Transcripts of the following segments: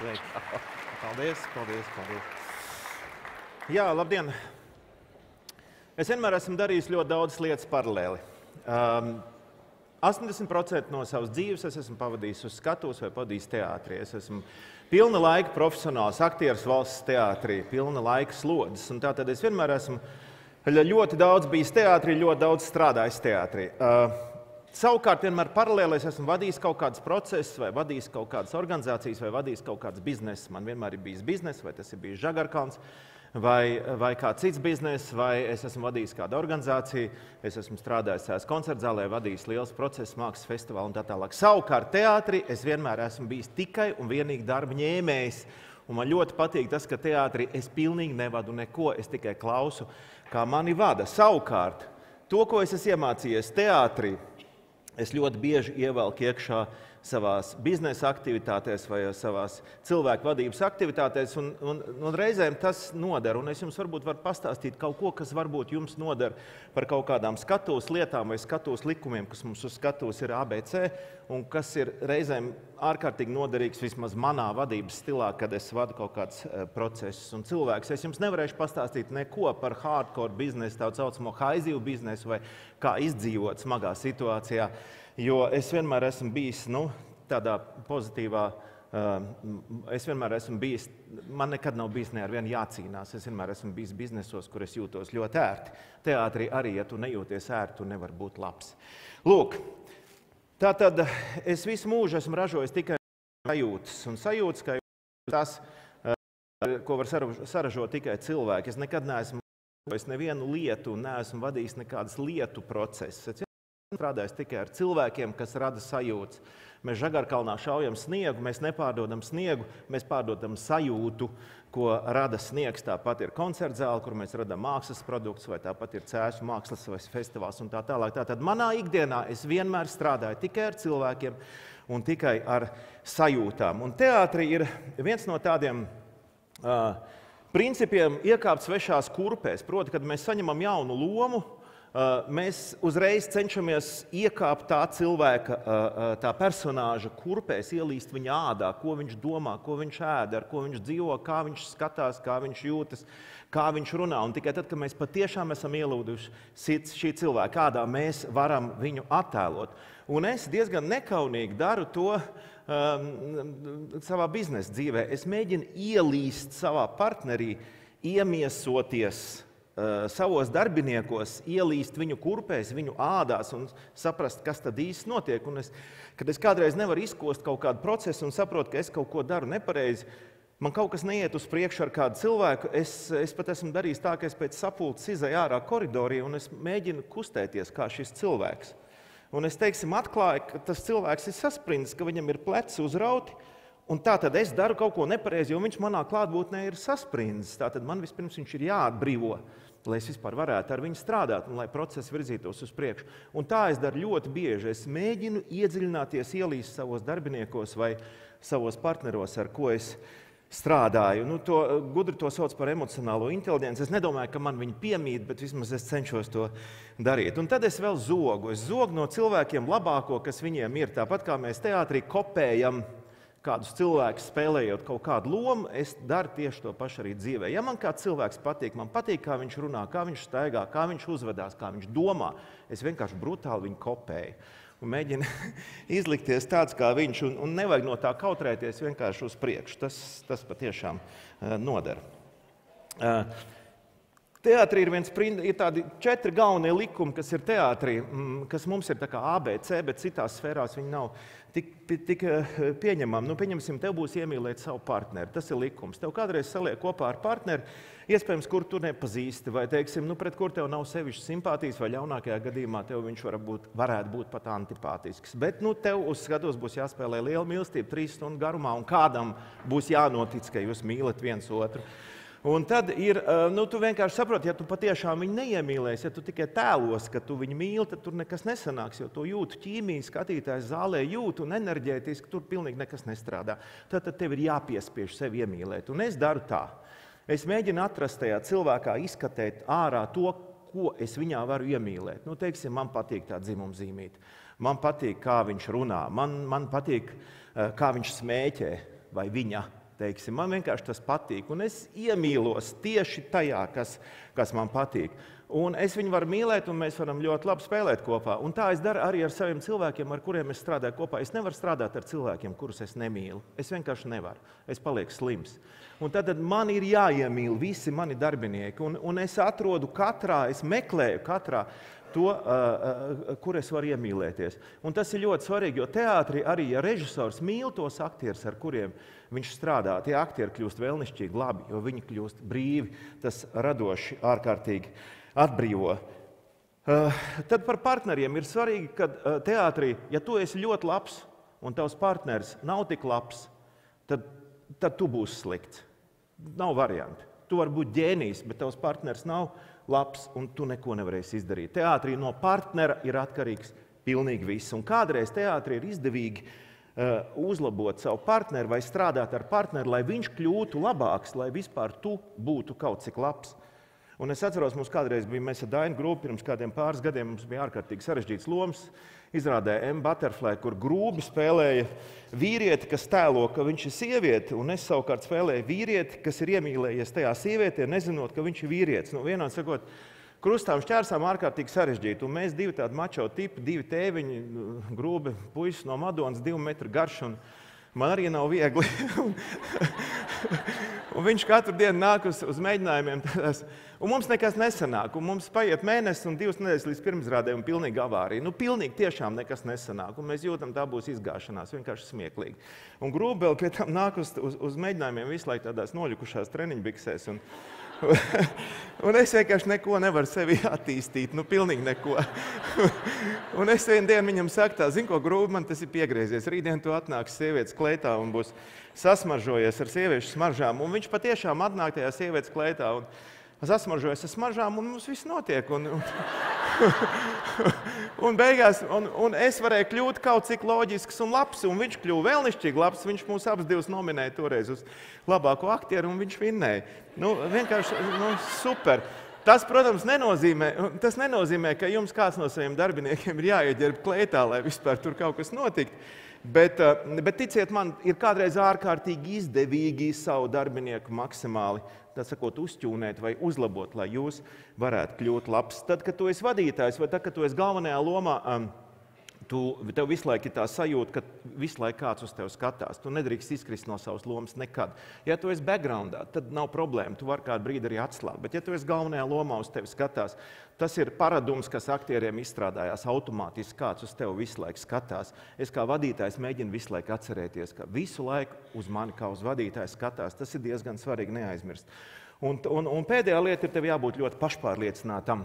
Sveiki. Paldies, paldies, paldies. Jā, labdien! Es vienmēr esmu darījis ļoti daudz lietas paralēli. Um, 80% no savas dzīves es esmu pavadījis uz skatuves vai pavadījis teātrī. Es esmu pilna laika profesionāls aktieris valsts teātrī, pilna laika slodzes. Tātad es vienmēr esmu ļoti daudz bijis teātrī, ļoti daudz strādājis teātrī. Uh, Savukārt, vienmēr paralēli es esmu vadījis kaut kādus procesus, vai vadījis kaut kādas organizācijas, vai vadījis kaut kādas biznesa. Man vienmēr ir bijis biznesa, vai tas ir bijis žagarkāns, vai, vai kāds cits biznesa, vai es esmu vadījis kādu organizāciju, es esmu strādājis tās koncertzālē, vadījis liels procesus, mākslas festivālu un tā tālāk. Savukārt, teātrī es vienmēr esmu bijis tikai un vienīgi darba ņēmējs. Un man ļoti patīk tas, ka teātrī es pilnīgi nevadu neko, es tikai klausu, kā mani vada. Savukārt, to, ko es esmu iemācījies teātrī, es ļoti bieži ievelku iekšā savā biznesa aktivitātēs vai savā cilvēku vadības aktivitātēs. Un, un, un reizēm tas noder. Un es jums varbūt varu pastāstīt kaut ko, kas varbūt jums noder par kaut kādām skatuves lietām vai skatuves likumiem, kas mums uz skatuves ir ABC un kas ir reizēm ārkārtīgi noderīgs vismaz manā vadības stilā, kad es vadu kaut kādus uh, procesus un cilvēkus. Es jums nevarēšu pastāstīt neko par hardcore biznesu, tā saucamo haizīvu biznesu vai kā izdzīvot smagā situācijā, jo es vienmēr esmu bijis nu, tādā pozitīvā. Uh, es vienmēr esmu bijis, man nekad nav bijis ne ar vienu jācīnās. Es vienmēr esmu bijis biznesos, kur es jūtos ļoti ērti. Teātrī arī, ja tu nejūties ērti, tu nevari būt labs. Lūk, tā tad es visu mūžu esmu ražojis tikai sajūtas. Un sajūtas, ka tas, uh, ko var saražot tikai cilvēki. Es nekad neesmu Es nevienu lietu neesmu vadījis nekādas lietu procesus. Es strādāju tikai ar cilvēkiem, kas rada sajūtas. Mēs žagarkalnā šaujam sniegu, mēs nepārdodam sniegu, mēs pārdodam sajūtu, ko rada sniegs. Tāpat ir koncerta zāle, kur mēs radām mākslas produktus, vai tāpat ir cēlus mākslas vai festivāls un tā tālāk. Tātad manā ikdienā es vienmēr strādāju tikai ar cilvēkiem un tikai ar sajūtām. Un teātris ir viens no tādiem. Uh, principiem iekāpt svešās kurpēs. Proti, kad mēs saņemam jaunu lomu, mēs uzreiz cenšamies iekāpt tā cilvēka, tā personāža kurpēs, ielīst viņa ādā, ko viņš domā, ko viņš ēd, ar ko viņš dzīvo, kā viņš skatās, kā viņš jūtas, kā viņš runā. Un tikai tad, kad mēs patiešām esam ielūduši šī cilvēka ādā, mēs varam viņu attēlot. Un es diezgan nekaunīgi daru to, um, savā biznesa dzīvē. Es mēģinu ielīst savā partnerī, iemiesoties savos darbiniekos, ielīst viņu kurpēs, viņu ādās un saprast, kas tad īsti notiek. Un es, kad es kādreiz nevaru izkost kaut kādu procesu un saprotu, ka es kaut ko daru nepareizi, man kaut kas neiet uz priekšu ar kādu cilvēku. Es, es pat esmu darījis tā, ka es pēc sapulces izēju ārā koridorī un es mēģinu kustēties kā šis cilvēks. Un es teiksim, atklāju, ka tas cilvēks ir saspringts, ka viņam ir pleci uzrauti. Un tā tad es daru kaut ko nepareizi, jo viņš manā klātbūtnē ir saspringts. Tā tad man vispirms viņš ir jāatbrīvo, lai es vispār varētu ar viņu strādāt un lai process virzītos uz priekšu. Un tā es daru ļoti bieži. Es mēģinu iedziļināties, ielīst savos darbiniekos vai savos partneros, ar ko es strādāju. Nu, to, gudri to sauc par emocionālo inteligenci. Es nedomāju, ka man viņa piemīt, bet vismaz es cenšos to darīt. Un tad es vēl zogu. Es zogu no cilvēkiem labāko, kas viņiem ir. Tāpat kā mēs teātrī kopējam kādus cilvēkus spēlējot kaut kādu lomu, es daru tieši to pašu arī dzīvē. Ja man kāds cilvēks patīk, man patīk, kā viņš runā, kā viņš staigā, kā viņš uzvedās, kā viņš domā, es vienkārši brutāli viņu kopēju un mēģina izlikties tāds kā viņš. Un, un nevajag no tā kautrēties vienkārši uz priekšu. Tas, tas patiešām uh, noder. Uh, Teātrī ir, viens, ir tādi četri galvenie likumi, kas ir teātrī, mm, kas mums ir ABC, bet citās sfērās viņi nav tik, tik eh, pieņemami. Nu, pieņemsim, tev būs iemīlēt savu partneri. Tas ir likums. Tev kādreiz saliek kopā ar partneri, iespējams, kur tu nepazīsti, vai teiksim, nu, pret kur tev nav sevišķas simpātijas, vai ļaunākajā gadījumā tev viņš var būt, varētu būt pat antipātisks. Bet nu, tev uz skatos būs jāspēlē liela mīlestība trīs stundu garumā, un kādam būs jānotic, ka jūs mīlat viens otru. Un tad ir, nu, tu vienkārši saproti, ja tu patiešām viņu neiemīlēsi, ja tu tikai tēlos, ka tu viņu mīli, tad tur nekas nesanāks. Jo to jūtu ķīmija, skatītājs zālē jūt un enerģētiski tur pilnīgi nekas nestrādā. Tad, tad tev ir jāpiespiež sevi iemīlēt. Un es daru tā. Es mēģinu atrast tajā cilvēkā, izskatīt ārā to, ko es viņā varu iemīlēt. Nu, teiksim, man patīk tā dzimuma zīmīte. Man patīk, kā viņš runā, man, man patīk, kā viņš smēķē vai viņa Teiksim. Man vienkārši tas patīk, un es iemīlos tieši tajā, kas, kas man patīk. Un es viņu varu mīlēt, un mēs varam ļoti labi spēlēt kopā. Un tā es daru arī ar saviem cilvēkiem, ar kuriem es strādāju kopā. Es nevaru strādāt ar cilvēkiem, kurus es nemīlu. Es vienkārši nevaru. Es palieku slims. Un tad man ir jāiemīl visi mani darbinieki. Un, un es atrodu katrā, es meklēju katrā uh, uh, kur es varu iemīlēties. Un tas ir ļoti svarīgi, jo teātrī arī, ja režisors mīl tos aktierus, ar kuriem viņš strādā, tie aktieri kļūst vēlnišķīgi labi, jo viņi kļūst brīvi, tas radoši, ārkārtīgi atbrīvo. Tad par partneriem ir svarīgi, ka teātrī, ja tu esi ļoti labs un tavs partneris nav tik labs, tad, tad tu būsi slikts. Nav variantu. Tu vari būt ģēnijs, bet tavs partneris nav labs un tu neko nevarēsi izdarīt. Teātrī no partnera ir atkarīgs pilnīgi viss. Un kādreiz teātrī ir izdevīgi uh, uzlabot savu partneri vai strādāt ar partneri, lai viņš kļūtu labāks, lai vispār tu būtu kaut cik labs. Un es atceros, mums kādreiz bija mēs ar Dainu grupu, pirms kādiem pāris gadiem mums bija ārkārtīgi sarežģīts lomas. Izrādē M. Butterfly, kur grūbi spēlēja vīrieti, kas tēlo, ka viņš ir sieviete, un es savukārt spēlēju vīrieti, kas ir iemīlējies tajā sievietē, nezinot, ka viņš ir vīrietis. Nu, vienā sakot, krustām šķērsām ārkārtīgi sarežģīti. Un mēs divi tādi mačo tipi, divi tēviņi, grūbi puisis no Madonas, divu metru garš. Un, Man arī nav viegli. un viņš katru dienu nāk uz, uz mēģinājumiem. Tādās, un mums nekas nesanāk. Un mums paiet mēnesis un divas nedēļas līdz pirmsrādē, un pilnīgi avārija. Nu, pilnīgi tiešām nekas nesanāk. Un mēs jūtam, tā būs izgāšanās. Vienkārši smieklīgi. Un grūbēl pie tam nāk uz, uz, uz mēģinājumiem visu laiku tādās noļukušās treniņbiksēs. Un, Un es vienkārši neko nevaru sevi attīstīt, nu, pilnīgi neko. un es vienā dienā viņam saku, tā, zini, ko grūti man tas ir piegriezies. Rītdien tu atnāksi sievietes kleitā un būs sasmaržojies ar sieviešu smaržām. Un viņš patiešām atnāk tajā sievietes kleitā. Un, Sasmaržojas ar smaržām, un mums viss notiek. Un, un, un, beigās, un, un es varēju kļūt kaut cik loģisks un labs, un viņš kļuva vēlnišķīgi labs. Viņš mūs abus divus nominēja toreiz uz labāko aktieru, un viņš vinnēja. Nu, vienkārši nu, super. Tas, protams, nenozīmē, tas nenozīmē, ka jums kāds no saviem darbiniekiem ir jāieģērb klētā, lai vispār tur kaut kas notiktu. Bet, eh, bet ticiet man, ir kādreiz ārkārtīgi izdevīgi savu darbinieku maksimāli sakot, uzķūnēt vai uzlabot, lai jūs varētu kļūt labs. Tad, kad tu esi vadītājs vai tad, kad tu esi galvenajā lomā, um, tu, tev visu laiku ir tā sajūta, ka visu laiku kāds uz tevi skatās. Tu nedrīkst izkrist no savas lomas nekad. Ja tu esi backgroundā, tad nav problēma. Tu vari kādu brīdi arī atslābt. Bet, ja tu esi galvenajā lomā, uz tevi skatās, tas ir paradums, kas aktieriem izstrādājās automātiski. Kāds uz tevi visu laiku skatās. Es kā vadītājs mēģinu visu laiku atcerēties, ka visu laiku uz mani kā uz vadītāju skatās. Tas ir diezgan svarīgi neaizmirst. Un, un, un pēdējā lieta ir, tev jābūt ļoti pašpārliecinātam.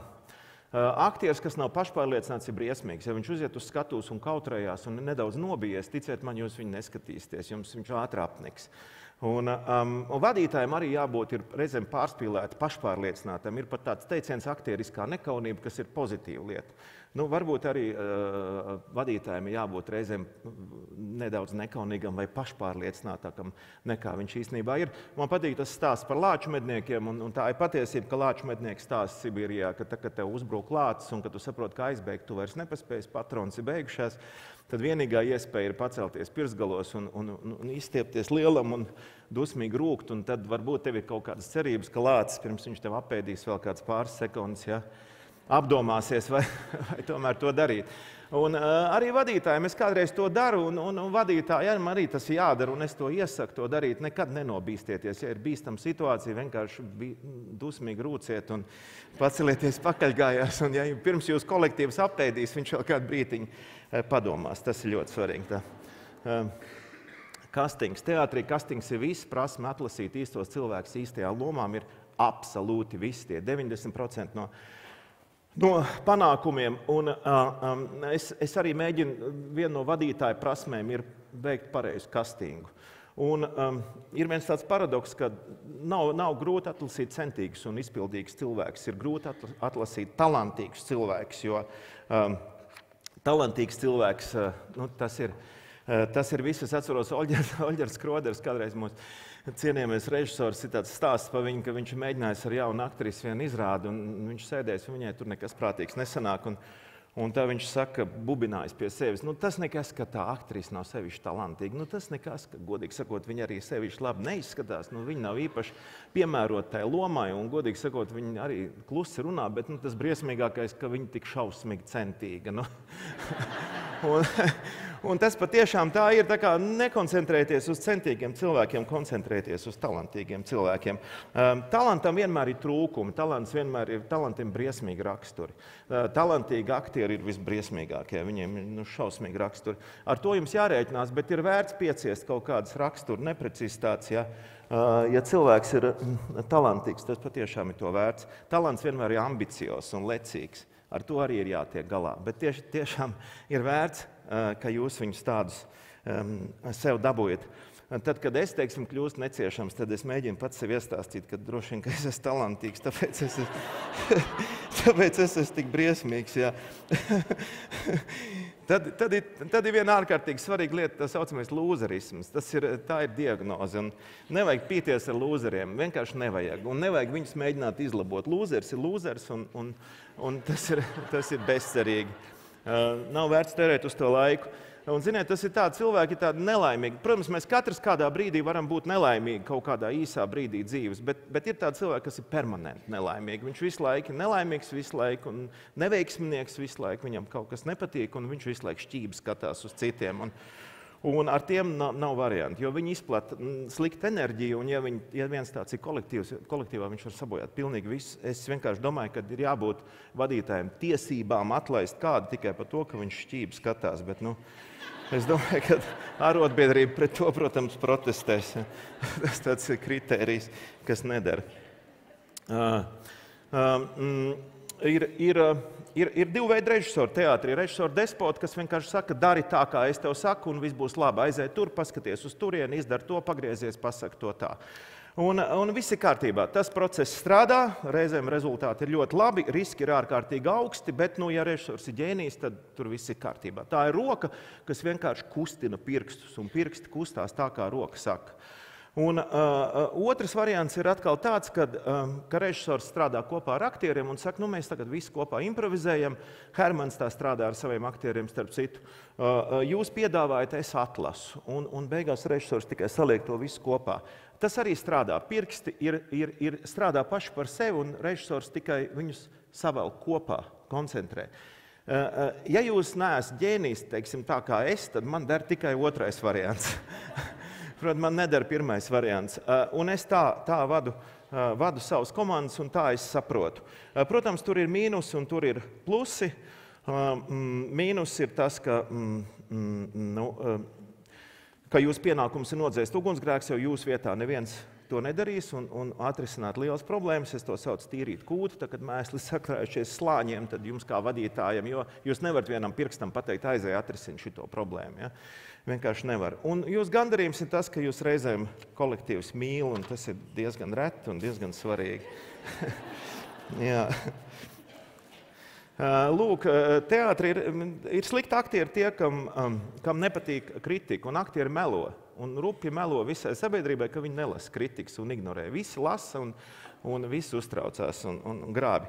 Aktieris, kas nav pašpārliecināts, ir briesmīgs. Ja viņš uziet uz skatuves un kautrējās un nedaudz nobijies, ticiet man, jūs viņu neskatīsieties, jums viņš ātrāk apniks. Un, um, un vadītājiem arī jābūt reizēm pārspīlētam, pašpārliecinātam. Ir pat tāds teiciens, aktieriskā nekaunība, kas ir pozitīva lieta. Nu, varbūt arī uh, vadītājiem jābūt reizēm nedaudz nekaunīgam vai pašpārliecinātākam nekā viņš īstenībā ir. Man patīk tas stāsts par lāču medniekiem, un, un tā ir patiesība, ka lāču mednieks stāsta Sibīrijā, ka tad, kad tev uzbrūk lācis un kad tu saproti, ka aizbēgt, tu vairs nepaspēsi, patrons ir beigušās, tad vienīgā iespēja ir pacelties pirsgalos un, un, un, un izstiepties lielam un dusmīgi rūkt, un tad varbūt tev ir kaut kādas cerības, ka lācis pirms viņš tev apēdīs vēl kāds pāris sekundes. Ja? Apdomāsies, vai, vai tomēr to darīt. Un, uh, arī vadītājiem es kādreiz to daru, un, un, un vadītājiem arī tas jādara, un es to iesaku to darīt. Nekad nenobīsties. Ja ir bīstama situācija, vienkārši dusmīgi rūciet un pacelieties pakaļgājās. Un, ja pirms jūs kolektīvs apēdīs, viņš vēl kādu brītiņu uh, padomās. Tas ir ļoti svarīgi. Tā. Uh, Kastings. Teātrī kastings ir viss, prasme atlasīt īstos cilvēkus īstajā lomām ir absolūti viss. Tie 90% no no panākumiem. Un, uh, um, es, es arī mēģinu, viena no vadītāja prasmēm ir veikt pareizu kastīgu. Un, um, ir viens tāds paradoks, ka nav, nav grūti atlasīt centīgus un izpildīgus cilvēkus. Ir grūti atlasīt talantīgus cilvēkus, jo um, talantīgs cilvēks uh, nu, tas, ir, uh, tas ir viss. Es atceros, Oļģers Kroders kādreiz mums cienījamies režisors ir tāds stāsts par viņu, ka viņš mēģinājis ar jaunu aktrisi vienu izrādi, un viņš sēdēs, un viņai tur nekas prātīgs nesanāk. Un, Un tā viņš saka, bubinājis pie sevis. Nu, tas nekas, ka tā aktrise nav sevišķi talantīga. Nu, tas nekas, ka, godīgi sakot, viņa arī sevišķi labi neizskatās. Nu, viņa nav īpaši piemērota tai lomai, un, godīgi sakot, viņa arī klusi runā, bet nu, tas briesmīgākais, ka viņa tik šausmīgi centīga. Nu. un, Un tas patiešām tā ir. Tā kā nekoncentrēties uz centīgiem cilvēkiem, koncentrēties uz talantīgiem cilvēkiem. Um, talantam vienmēr ir trūkumi, talants vienmēr ir talantiem briesmīgi raksturi. Uh, talantīgi aktieri ir visbriesmīgākie, viņiem ir nu, šausmīgi raksturi. Ar to jums jārēķinās, bet ir vērts pieciest kaut kādas rakstura neprecizitātes. Ja? Uh, ja cilvēks ir mm, talantīgs, tas patiešām ir to vērts. Talants vienmēr ir ambiciozs un lecīgs. Ar to arī ir jātiek galā. Bet tieši, tiešām ir vērts Eh, ka jūs viņus tādus um, sev dabūjat. Tad, kad es teiksim, kļūstu neciešams, tad es mēģinu pats sev iestāstīt, ka droši vien ka es esmu talantīgs, tāpēc es, esmu, tāpēc es esmu tik briesmīgs. tad, tad, ir, tad ir viena ārkārtīgi svarīga lieta, tā saucamais lūzerisms. Tas ir, tā ir diagnoze. Nevajag pīties ar lūzeriem. Vienkārši nevajag. Un nevajag viņus mēģināt izlabot. Lūzers ir lūzers, un, un, un tas, ir, tas ir bezcerīgi. Uh, nav vērts tērēt uz to laiku. Un, ziniet, tas ir tāds cilvēki, tādi nelaimīgi. Protams, mēs katrs kādā brīdī varam būt nelaimīgi kaut kādā īsā brīdī dzīves, bet, bet ir tādi cilvēki, kas ir permanenti nelaimīgi. Viņš visu laiku ir nelaimīgs, visu laiku un neveiksminieks, visu laiku viņam kaut kas nepatīk, un viņš visu laiku šķīvi skatās uz citiem. Un, Un ar tiem nav, nav variantu, jo viņi izplata sliktu enerģiju. Un, ja, viņi, ja viens tāds ir kolektīvs, kolektīvā viņš var sabojāt pilnīgi visu. Es vienkārši domāju, ka ir jābūt vadītājiem tiesībām atlaist kādu tikai par to, ka viņš šķīvi skatās. Bet, nu, es domāju, ka arotbiedrība pret to, protams, protestēs. Tas tāds ir kriterijs, kas nedara. Uh, uh, mm, ir, ir, ir, ir divi veidi režisori teātrī. Režisori despoti, kas vienkārši saka, dari tā, kā es tev saku, un viss būs labi. Aiziet tur, paskaties uz turieni, izdari to, pagriezies, pasaki to tā. Un, un viss ir kārtībā. Tas process strādā, reizēm rezultāti ir ļoti labi, riski ir ārkārtīgi augsti, bet, nu, ja režisors ir ģēnijs, tad tur viss ir kārtībā. Tā ir roka, kas vienkārši kustina pirkstus, un pirksti kustās tā, kā roka saka. Un, uh, uh, otrs variants ir atkal tāds, kad, um, ka režisors strādā kopā ar aktieriem un saka, nu, mēs tagad visi kopā improvizējam. Hermans tā strādā ar saviem aktieriem, starp citu. Uh, uh, jūs piedāvājat, es atlasu, un, un beigās režisors tikai saliek to visu kopā. Tas arī strādā. Pirksti ir, ir, ir strādā paši par sevi, un režisors tikai viņus savēl kopā, koncentrē. Uh, uh, ja jūs neesat ģēnijs, teiksim, tā kā es, tad man der tikai otrais variants. Protams, man nedara pirmais variants. Uh, un es tā, tā vadu, uh, vadu savus komandas, un tā es saprotu. Uh, protams, tur ir mīnusi un tur ir plusi. Mm, mīnus ir tas, ka, mm, mm, nu, ka jūsu pienākums ir nodzēst ugunsgrēks, jo jūsu vietā neviens to nedarīs un, un atrisināt lielas problēmas. Es to saucu tīrīt kūtu, tad, kad mēsli sakrājušies slāņiem, tad jums kā vadītājam, jo jūs nevarat vienam pirkstam pateikt, aizēj atrisināt šo problēmu. Ja? Vienkārši nevar. Un jūs gandarījums ir tas, ka jūs reizēm kolektīvs mīl, un tas ir diezgan reti un diezgan svarīgi. Lūk, teātrī ir, ir slikti aktieri tie, kam, kam nepatīk kritika, un aktieri melo. Un rupi melo visai sabiedrībai, ka viņi nelasa kritikas un ignorē. Visi lasa un, un visi uztraucās un, un, grābi.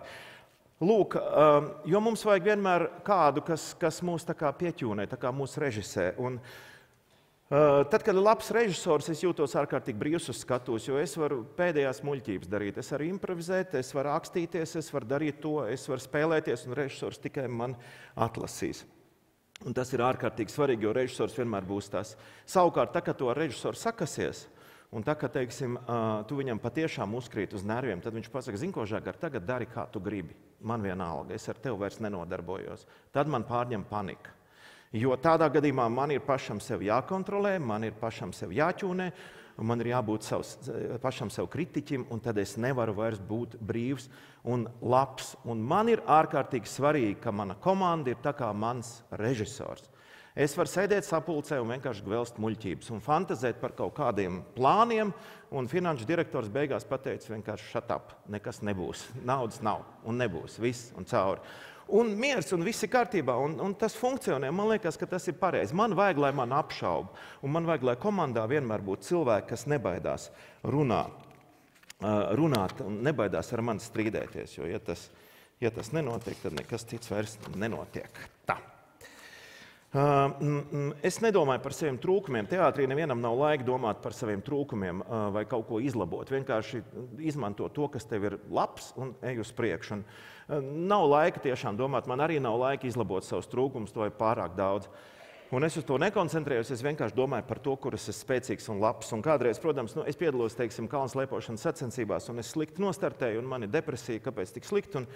Lūk, um, jo mums vajag vienmēr kādu, kas, kas mūs pieķūnē, kā mūsu režisē. Un, uh, tad, kad ir labs režisors, es jūtos ārkārtīgi brīvs uz skatuves, jo es varu pēdējās muļķības darīt. Es varu improvizēt, es varu rakstīties, es varu darīt to, es varu spēlēties, un režisors tikai man atlasīs. Un tas ir ārkārtīgi svarīgi, jo režisors vienmēr būs tas. Savukārt, tā, kad to režisors sakasies, Un tā kā teiksim, tu viņam patiešām uzkrīt uz nerviem, tad viņš pasakā, zini, ko žagar, tagad dari, kā tu gribi. Man vienalga, es ar tevi vairs nenodarbojos. Tad man pārņem panika. Jo tādā gadījumā man ir pašam sev jākontrolē, man ir pašam sev jāķūnē, man ir jābūt savs, pašam sev kritiķim, un tad es nevaru vairs būt brīvs un labs. Un man ir ārkārtīgi svarīgi, ka mana komanda ir tā kā mans režisors. Es varu sēdēt sapulcē un vienkārši gvelst muļķības un fantazēt par kaut kādiem plāniem. Un finanšu direktors beigās pateica, vienkārši šat up, nekas nebūs. Naudas nav un nebūs. Viss un cauri. Un miers un viss ir kārtībā, un, un tas funkcionē. Man liekas, ka tas ir pareizi. Man vajag, lai man apšauba, un man vajag, lai komandā vienmēr būtu cilvēki, kas nebaidās runāt, runāt un nebaidās ar mani strīdēties. Jo, ja tas, Ja tas nenotiek, tad nekas cits vairs nenotiek. Es nedomāju par saviem trūkumiem. Teātrī nevienam nav laika domāt par saviem trūkumiem vai kaut ko izlabot. Vienkārši izmanto to, kas tev ir labs, un ej uz priekšu. Nav laika tiešām domāt, man arī nav laika izlabot savus trūkumus, to ir pārāk daudz. Un es uz to nekoncentrējos. Es vienkārši domāju par to, kur es esmu spēcīgs un labs. Un kādreiz, protams, nu, es piedalos teiksim, kalnu slēpošanas sacensībās, un es slikti nostartēju, un man ir depresija, kāpēc tik slikti. Un,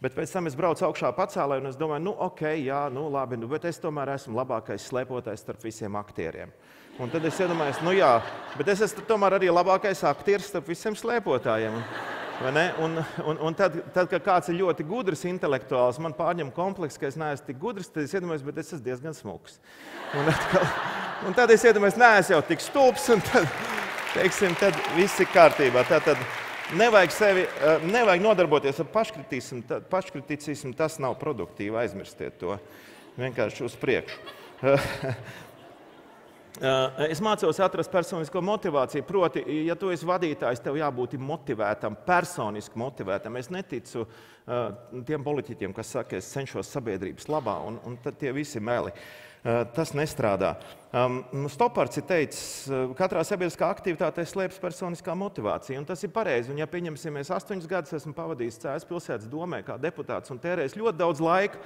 Bet pēc tam es braucu augšā pacēlē, un es domāju, nu, ok, jā, nu, labi, nu, bet es tomēr esmu labākais slēpotājs starp visiem aktieriem. Un tad es iedomājos, nu, jā, bet es esmu tomēr arī labākais aktieris starp visiem slēpotājiem. Un, un, un, tad, tad, kad kāds ir ļoti gudrs, intelektuāls, man pārņem komplekss, ka es neesmu tik gudrs, tad es iedomājos, bet es esmu diezgan smuks. Un, atkal, un tad es iedomājos, neesmu jau tik stulbs, un tad, teiksim, tad viss ir kārtībā. Tad, tad, Nevajag, sevi, eh, nevajag nodarboties ar paškritismu. Paškritismu tas nav produktīvi. Aizmirstiet to vienkārši uz priekšu. Eh, es mācos atrast personisko motivāciju. Proti, ja tu esi vadītājs, tev jābūt motivētam, personiski motivētam. Es neticu uh, tiem politiķiem, kas saka, es cenšos sabiedrības labā, un, un tie visi meli. Uh, tas nestrādā. Um, Stopards ir teicis, ka uh, katrā sabiedriskā aktivitātē slēpjas personiskā motivācija. Un tas ir pareizi. Un, ja pieņemsim, es astoņus gadus esmu pavadījis Cēlā pilsētas domē, kā deputāts, un tērējis ļoti daudz laika,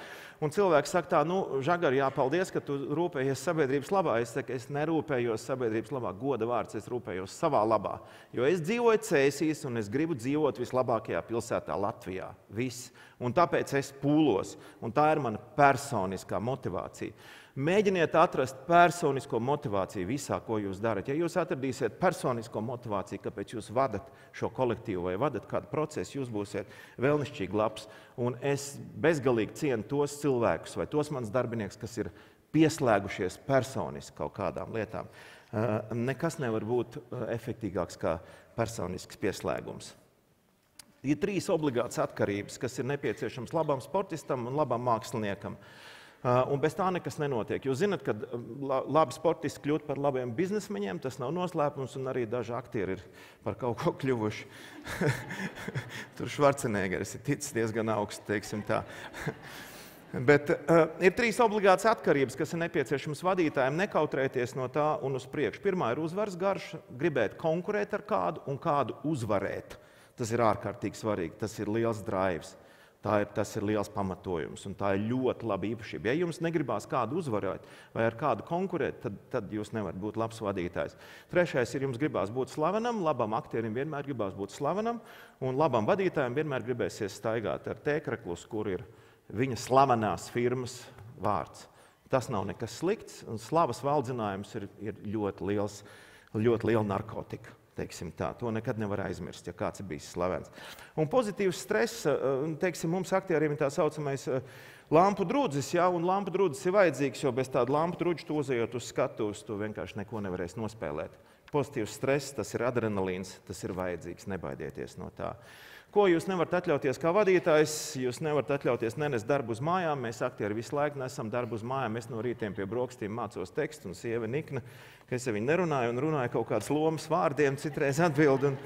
un cilvēks saka, tā, nu, Žagar, jā, paldies, ka tu rūpējies sabiedrības labā. Es saku, es nerūpējos sabiedrības labā, goda vārds, es rūpējos savā labā. Jo es dzīvoju Cēsīs, un es gribu dzīvot vislabākajā pilsētā Latvijā. Viss. Un tāpēc es pūlos, un tā ir mana personiskā motivācija. Mēģiniet atrast personisko motivāciju visā, ko jūs darat. Ja jūs atradīsiet personisko motivāciju, kāpēc jūs vadat šo kolektīvu vai vadat kādu procesu, jūs būsiet vēlnišķīgi labs. Un es bezgalīgi cienu tos cilvēkus vai tos manus darbinieks, kas ir pieslēgušies personiski kaut kādām lietām. Eh, nekas nevar būt eh, efektīvāks kā personisks pieslēgums. Ir trīs obligātas atkarības, kas ir nepieciešamas labam sportistam un labam māksliniekam. Uh, un bez tā nekas nenotiek. Jūs zināt, ka um, labi sportisti kļūt par labiem biznesmeņiem, tas nav noslēpums, un arī daži aktieri ir par kaut ko kļuvuši. Tur Švarcenegers ir ticis diezgan augsts, teiksim tā. Bet uh, ir trīs obligātas atkarības, kas ir nepieciešamas vadītājiem nekautrēties no tā un uz priekšu. Pirmā ir uzvaras garš, gribēt konkurēt ar kādu un kādu uzvarēt. Tas ir ārkārtīgi svarīgi, tas ir liels drives. Ir, tas ir liels pamatojums, un tā ir ļoti laba īpašība. Ja jums negribās kādu uzvarēt vai ar kādu konkurēt, tad, tad jūs nevarat būt labs vadītājs. Trešais ir, jums gribās būt slavenam, labam aktierim vienmēr gribās būt slavenam, un labam vadītājam vienmēr gribēsies staigāt ar tēkraklus, kur ir viņa slavenās firmas vārds. Tas nav nekas slikts, un slavas valdzinājums ir, ir ļoti, liels, ļoti liela narkotika. Tā, to nekad nevar aizmirst, ja kāds ir bijis slavens. Un pozitīvs stress, eh, teiksim, mums aktieriem ir tā saucamais eh, lampu drudzis, ja, un lampu drudzis ir vajadzīgs, jo bez tāda lampu druģa tu uzejot uz skatuves, tu vienkārši neko nevarēsi nospēlēt. Pozitīvs stress, tas ir adrenalīns, tas ir vajadzīgs, nebaidieties no tā. Ko jūs nevarat atļauties kā vadītājs? Jūs nevarat atļauties nenest darbu uz mājām. Mēs aktieri visu laiku nesam darbu uz mājām. Es no rītiem pie brokastīm mācos tekstu, un sieva Nikna, ka es ar viņu nerunāju un runāju kaut kādas lomas vārdiem, citreiz atbild un,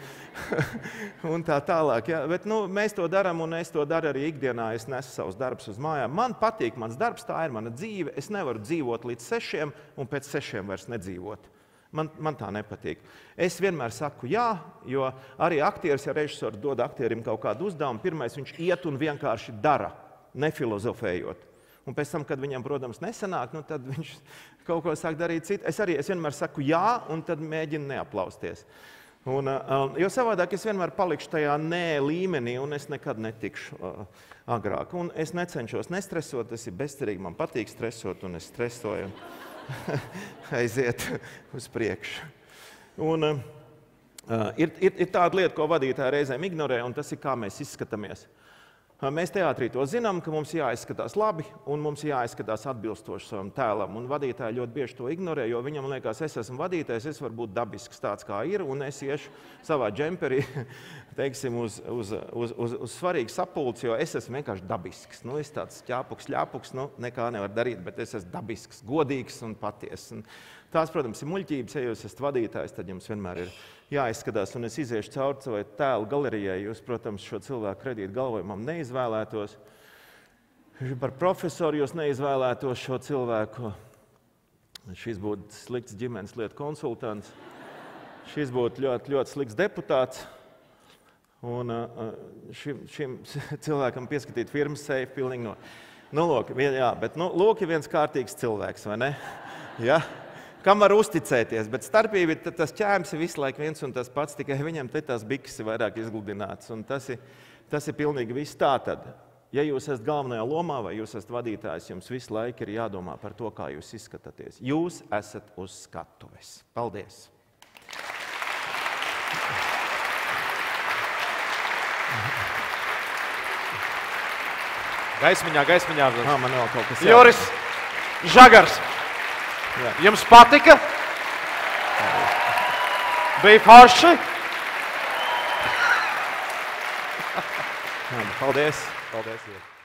un tā tālāk. Ja? Bet, nu, mēs to darām, un es to daru arī ikdienā. Es nesu savus darbus uz mājām. Man patīk mans darbs, tā ir mana dzīve. Es nevaru dzīvot līdz sešiem un pēc sešiem vairs nedzīvot. Man, man tā nepatīk. Es vienmēr saku, jā, jo arī aktieris, ja režisors dod aktierim kaut kādu uzdevumu, pirmais viņš iet un vienkārši dara, nefilozofējot. Un pēc tam, kad viņam, protams, nesanāk, nu, tad viņš kaut ko sāk darīt citu. Es arī es vienmēr saku jā, un tad mēģinu neaplausties. Un, uh, jo savādāk es vienmēr palikšu tajā nē līmenī, un es nekad netikšu uh, agrāk. Un es necenšos nestresot, tas ir bezcerīgi. Man patīk stresot, un es stresoju. aiziet uz priekšu. Un, uh, ir, ir, ir tāda lieta, ko vadītāji reizēm ignorē, un tas ir, kā mēs izskatāmies. Mēs teātrī to zinām, ka mums jāizskatās labi un mums jāizskatās atbilstoši savam tēlam. Un vadītāji ļoti bieži to ignorē, jo viņam liekas, es esmu vadītājs, es varu būt dabisks tāds, kā ir, un es iešu savā džemperī teiksim, uz, uz, uz, uz, uz svarīgu sapulci, jo es esmu vienkārši dabisks. Nu, es tāds ķēpuks, ķēpuks, nu, nekā nevar darīt, bet es esmu dabisks, godīgs un patiess. Tās, protams, ir muļķības. Ja jūs esat vadītājs, tad jums vienmēr ir jāizskatās. Un es iziešu cauri savai tēlu galerijai. Jūs, protams, šo cilvēku kredītu galvojumam neizvēlētos. Par profesoru jūs neizvēlētos šo cilvēku. Šis būtu slikts ģimenes lietu konsultants. Šis būtu ļoti, ļoti slikts deputāts. Un šim, šim cilvēkam pieskatīt firmas seju pilnīgi no. Nu, lūk, jā, bet nu, lūk, ir viens kārtīgs cilvēks, vai ne? Ja? Kam var uzticēties. Bet starpība ir, tas ķēmis visu laiku viens un tas pats, tikai viņam te tās bikses ir vairāk izgludināts. Tas ir, tas ir pilnīgi viss tā tad. Ja jūs esat galvenajā lomā vai jūs esat vadītājs, jums visu laiku ir jādomā par to, kā jūs izskatāties. Jūs esat uz skatuves. Paldies! Gaismiņā, gaismiņā. Jā, man vēl kaut kas tāds - Joris Žagars. Jā. Jums patika? Bija forši? Paldies! Paldies! Jā.